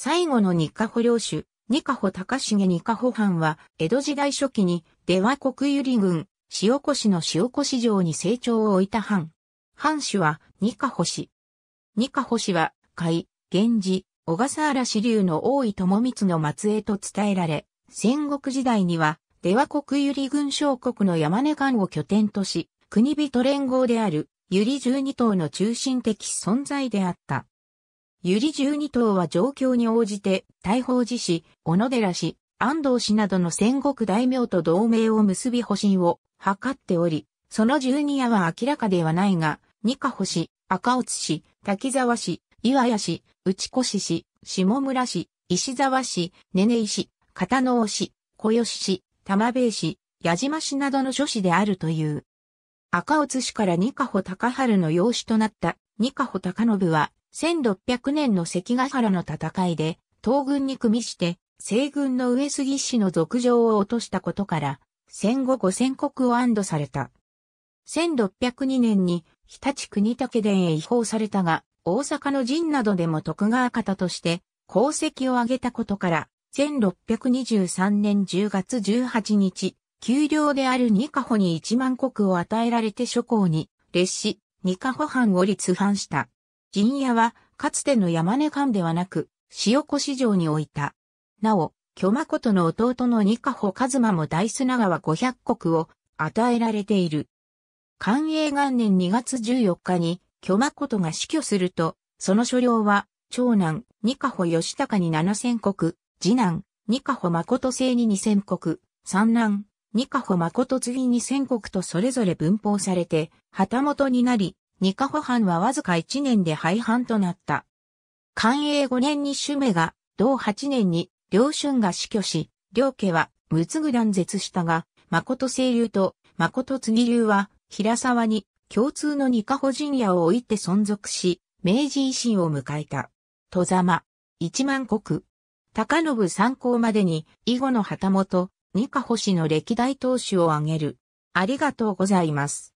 最後の日華保領主、二カ保高重二カ保藩は、江戸時代初期に、出羽国由里郡、塩越の塩越城に成長を置いた藩。藩主は、二カ保氏。二カ保氏は、海、源氏、小笠原支流の大井友光の末裔と伝えられ、戦国時代には、出羽国由里郡小国の山根間を拠点とし、国人連合である、由里十二島の中心的存在であった。由里十二島は状況に応じて、大宝寺市、小野寺市、安藤市などの戦国大名と同盟を結び保身を図っており、その十二夜は明らかではないが、二カ保市、赤津市、滝沢市、岩屋市、内越市、下村市、石沢市、根根市、片野市、小吉市、玉兵衛市、矢島市などの諸市であるという。赤津市から二カ保高春の養子となった二カ保高信は、1600年の関ヶ原の戦いで、東軍に組みして、西軍の上杉氏の続上を落としたことから、戦後五千国を安堵された。1602年に日立国武殿へ違法されたが、大阪の陣などでも徳川方として功績を挙げたことから、1623年10月18日、給料である二カ保に1万国を与えられて諸侯に列し、二カ保藩を立藩した。陣屋は、かつての山根藩ではなく、塩越城に置いた。なお、巨誠の弟の二カ保一馬も大砂川500国を与えられている。寛永元年2月14日に、巨誠が死去すると、その所領は、長男、二カ保義高に7000国、次男、二カ保誠制に2000国、三男、二カ保誠次2000国とそれぞれ分封されて、旗本になり、二カ保藩はわずか1年で廃藩となった。寛永5年に主目が、同8年に両春が死去し、両家は無つぐ断絶したが、誠清流と誠次流は平沢に共通の二カ保陣屋を置いて存続し、明治維新を迎えた。戸様、一万国。高信参考までに、以後の旗本、二カ保氏の歴代当主を挙げる。ありがとうございます。